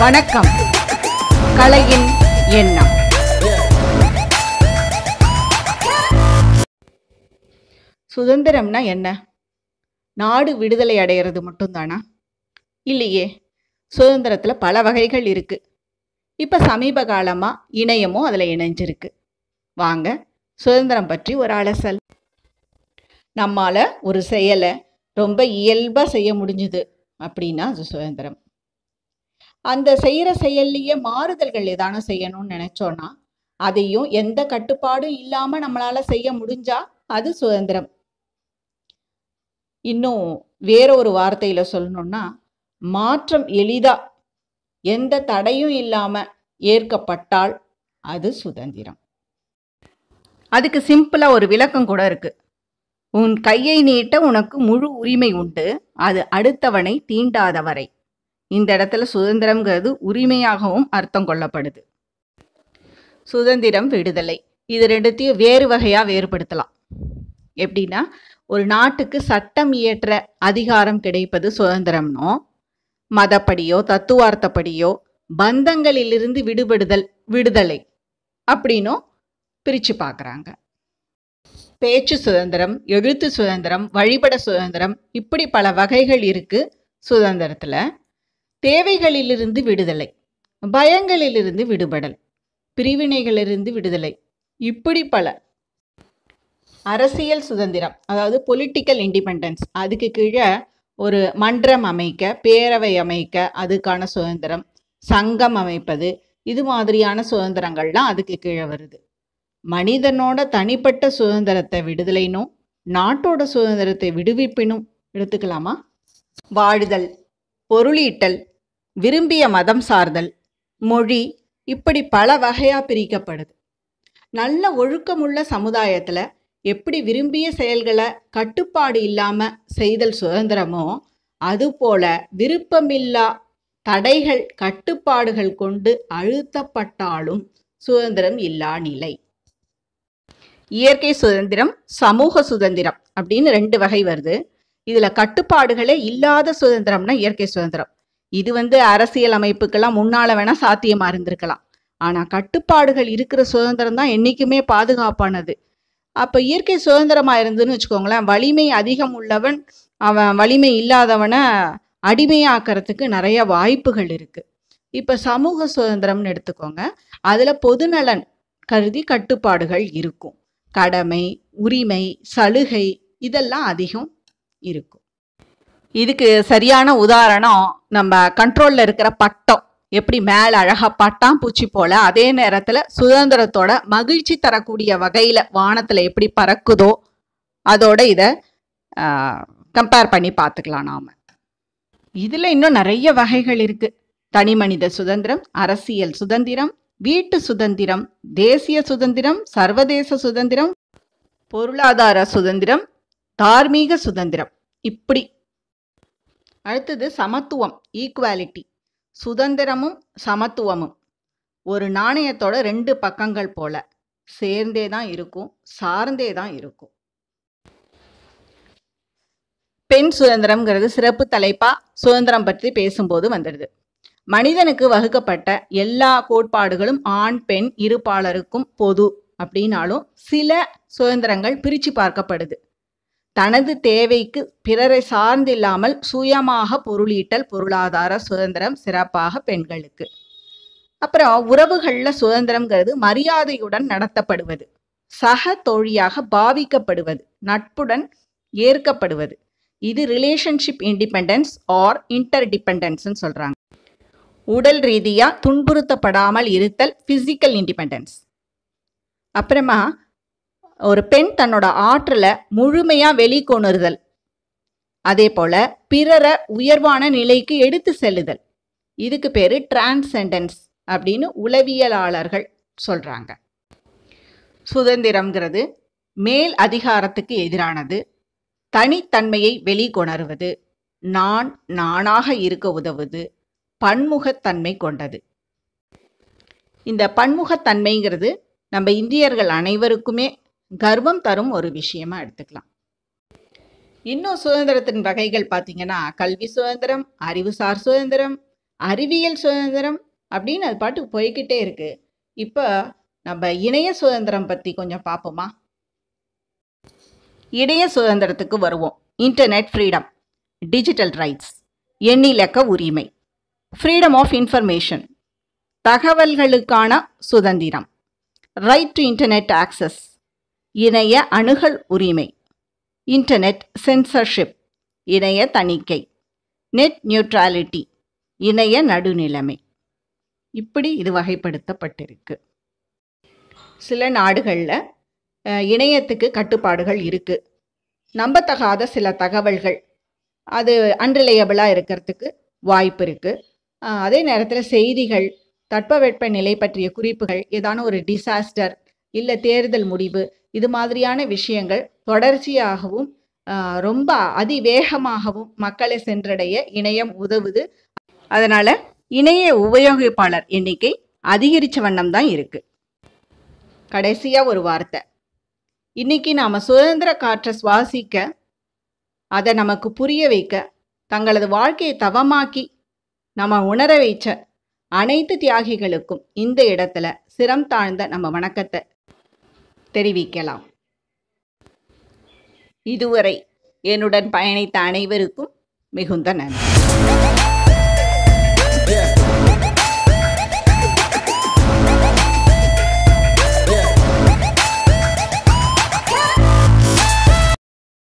வணக்கம். கலையின் எண்ணம். சுதந்திரம்னா என்ன? நாடு விடுதலை அடையிறது மட்டும்தானா? இல்லையே. சுதந்திரத்தில் பல வகைகள் இருக்கு. இப்போ சமீப காலமாக இணையமும் அதில் இணைஞ்சிருக்கு. வாங்க சுதந்திரம் பற்றி ஒரு அலசல். நம்மால் ஒரு செயலை ரொம்ப இயல்பாக செய்ய முடிஞ்சுது அப்படின்னா அது சுதந்திரம். அந்த செய்கிற செயல்லையே மாறுதல்கள் ஏதானும் செய்யணும்னு நினைச்சோன்னா அதையும் எந்த கட்டுப்பாடும் இல்லாம நம்மளால செய்ய முடிஞ்சா அது சுதந்திரம். இன்னும் வேற ஒரு வார்த்தையில சொல்லணும்னா மாற்றம் எளிதா எந்த தடையும் இல்லாம ஏற்கப்பட்டால் அது சுதந்திரம். அதுக்கு சிம்பிளா ஒரு விளக்கம் கூட இருக்கு. உன் கையை நீட்ட உனக்கு முழு உரிமை உண்டு அது அடுத்தவனை தீண்டாத வரை. இந்த இடத்துல சுதந்திரம்ங்கிறது உரிமையாகவும் அர்த்தம் கொள்ளப்படுது. சுதந்திரம் விடுதலை. இது ரெண்டுத்தையும் வேறு வகையாக வேறுபடுத்தலாம். எப்படின்னா ஒரு நாட்டுக்கு சட்டம் இயற்ற அதிகாரம் கிடைப்பது சுதந்திரம்னோ மதப்படியோ தத்துவார்த்தப்படியோ பந்தங்களிலிருந்து விடுபடுதல் விடுதலை அப்படின்னும் பிரிச்சு பார்க்குறாங்க. பேச்சு சுதந்திரம் எழுத்து சுதந்திரம் வழிபட சுதந்திரம் இப்படி பல வகைகள் இருக்குது சுதந்திரத்தில். தேவைகளிலிருந்து விடுதலை பயங்களிலிருந்து விடுபடல் பிரிவினைகளிலிருந்து விடுதலை. இப்படி பல அரசியல் சுதந்திரம் அதாவது பொலிட்டிக்கல் இண்டிபெண்டன்ஸ் அதுக்கு கீழே ஒரு மன்றம் அமைக்க பேரவை அமைக்க அதுக்கான சுதந்திரம் சங்கம் அமைப்பது இது மாதிரியான சுதந்திரங்கள்லாம் அதுக்கு கீழே வருது. மனிதனோட தனிப்பட்ட சுதந்திரத்தை விடுதலைனும் நாட்டோட சுதந்திரத்தை விடுவிப்பினும் எடுத்துக்கலாமா? வாழுதல் பொருளீட்டல் விரும்பிய மதம் சார்தல் மொழி இப்படி பல வகையாக பிரிக்கப்படுது. நல்ல ஒழுக்கமுள்ள சமுதாயத்தில் எப்படி விரும்பிய செயல்களை கட்டுப்பாடு இல்லாமல் செய்தல் சுதந்திரமோ அதுபோல விருப்பமில்லா தடைகள் கட்டுப்பாடுகள் கொண்டு அழுத்தப்பட்டாலும் சுதந்திரம் இல்லா நிலை. இயற்கை சுதந்திரம் சமூக சுதந்திரம் அப்படின்னு ரெண்டு வகை வருது. இதுல கட்டுப்பாடுகளே இல்லாத சுதந்திரம்னா இயற்கை சுதந்திரம். இது வந்து அரசியல் அமைப்புக்கெல்லாம் முன்னால வேணா சாத்தியமா இருந்திருக்கலாம். ஆனா கட்டுப்பாடுகள் இருக்கிற சுதந்திரம் தான் என்னைக்குமே பாதுகாப்பானது. அப்போ இயற்கை சுதந்திரமா இருந்துன்னு வச்சுக்கோங்களேன் வலிமை அதிகம் உள்ளவன் அவன் வலிமை இல்லாதவனை அடிமையாக்கிறதுக்கு நிறைய வாய்ப்புகள் இருக்கு. இப்போ சமூக சுதந்திரம்னு எடுத்துக்கோங்க அதில் பொதுநலன் கருதி கட்டுப்பாடுகள் இருக்கும். கடமை உரிமை சலுகை இதெல்லாம் அதிகம். இருக்கும். இதுக்கு சரியான உதாரணம் நம்ம கண்ட்ரோலில் இருக்கிற பட்டம். எப்படி மேலே அழகாக பட்டாம் பட்டாம்பூச்சி போல அதே நேரத்தில் சுதந்திரத்தோட மகிழ்ச்சி தரக்கூடிய வகையில் வானத்தில் எப்படி பறக்குதோ அதோட இதை கம்பேர் பண்ணி பார்த்துக்கலாம் நாம. இதில் இன்னும் நிறைய வகைகள் இருக்குது தனி மனித சுதந்திரம் அரசியல் சுதந்திரம் வீட்டு சுதந்திரம் தேசிய சுதந்திரம் சர்வதேச சுதந்திரம் பொருளாதார சுதந்திரம் தார்மீக சுதந்திரம். இப்படி. அடுத்தது சமத்துவம் ஈக்குவாலிட்டி சுதந்திரமும் சமத்துவமும். ஒரு நாணயத்தோட ரெண்டு பக்கங்கள் போல. சேர்ந்தே தான் இருக்கும் சார்ந்தே தான் இருக்கும். பெண் சுதந்திரம்ங்கிறது சிறப்பு தலைப்பா சுதந்திரம் பற்றி பேசும்போது வந்துடுது. மனிதனுக்கு வகுக்கப்பட்ட எல்லா கோட்பாடுகளும் ஆண் பெண் இருப்பாளருக்கும் பொது அப்படின்னாலும் சில சுதந்திரங்கள் பிரிச்சு பார்க்கப்படுது. தனது தேவைக்கு பிறரை சார்ந்தில்லாமல் சுயமாக பொருளீட்டல் பொருளாதார சுதந்திரம் சிறப்பாக பெண்களுக்கு. அப்புறம் உறவுகளில் சுதந்திரம்ங்கிறது மரியாதையுடன் நடத்தப்படுவது. சக தோழியாக பாவிக்கப்படுவது நட்புடன் ஏற்கப்படுவது. இது ரிலேஷன்ஷிப் இண்டிபெண்டன்ஸ் ஆர் இன்டர் சொல்கிறாங்க உடல் ரீதியாக துன்புறுத்தப்படாமல் இருத்தல் ஃபிசிக்கல் இண்டிபெண்டன்ஸ் அப்புறமா ஒரு பெண் தன்னோட ஆற்றலை முழுமையாக வெளிக்கொணருதல். அதே போல பிறரை உயர்வான நிலைக்கு எடுத்து செல்லுதல். இதுக்கு பேர் டிரான்செண்டன்ஸ் அப்படின்னு உளவியலாளர்கள் சொல்கிறாங்க சுதந்திரம்ங்கிறது மேல் அதிகாரத்துக்கு எதிரானது. தனித்தன்மையை வெளிக்கொணருவது. நான் நானாக இருக்க உதவுது பன்முகத்தன்மை கொண்டது. இந்த பன்முகத்தன்மைங்கிறது நம்ம இந்தியர்கள் அனைவருக்குமே கர்வம் தரும் ஒரு விஷயமா எடுத்துக்கலாம். இன்னும் சுதந்திரத்தின் வகைகள் பார்த்தீங்கன்னா கல்வி சுதந்திரம் அறிவுசார் சுதந்திரம் அறிவியல் சுதந்திரம் அப்படின்னு அது பாட்டுக்கு போய்கிட்டே இருக்கு. இப்போ நம்ம இணைய சுதந்திரம் பற்றி கொஞ்சம் பார்ப்போமா? இணைய சுதந்திரத்துக்கு வருவோம். இன்டர்நெட் ஃப்ரீடம் டிஜிட்டல் ரைட்ஸ் எண்ணிலக்க உரிமை ஃப்ரீடம் ஆஃப் இன்ஃபர்மேஷன் தகவல்களுக்கான சுதந்திரம் ரைட் டு இன்டர்நெட் ஆக்சஸ் இணைய அணுகல் உரிமை இன்டர்நெட் சென்சர்ஷிப் இணைய தணிக்கை நெட் நியூட்ராலிட்டி இணைய நடுநிலைமை. இப்படி இது வகைப்படுத்தப்பட்டிருக்கு. சில நாடுகளில் இணையத்துக்கு கட்டுப்பாடுகள் இருக்குது நம்பத்தகாத சில தகவல்கள் அது அன்ரிலையபிளாக இருக்கிறதுக்கு வாய்ப்பு இருக்குது அதே நேரத்தில் செய்திகள் தட்பவெட்ப நிலை பற்றிய குறிப்புகள் ஏதான ஒரு டிசாஸ்டர் இல்லை தேர்தல் முடிவு இது மாதிரியான விஷயங்கள் தொடர்ச்சியாகவும் ரொம்ப அதிவேகமாகவும் மக்களை சென்றடைய இணையம் உதவுது. அதனால் இணைய உபயோகிப்பாளர் எண்ணிக்கை அதிகரித்த வண்ணம் தான் இருக்குது கடைசியாக ஒரு வார்த்தை. இன்னைக்கு நாம் சுதந்திர காற்றை சுவாசிக்க அதை நமக்கு புரிய வைக்க தங்களது வாழ்க்கையை தவமாக்கி நம்ம உணர வைச்ச அனைத்து தியாகிகளுக்கும் இந்த இடத்துல சிரம் தாழ்ந்த நம்ம வணக்கத்தை தெரிவிக்கலாம். இதுவரை என்னுடன் பயணித்த அனைவருக்கும் மிகுந்த நன்றி.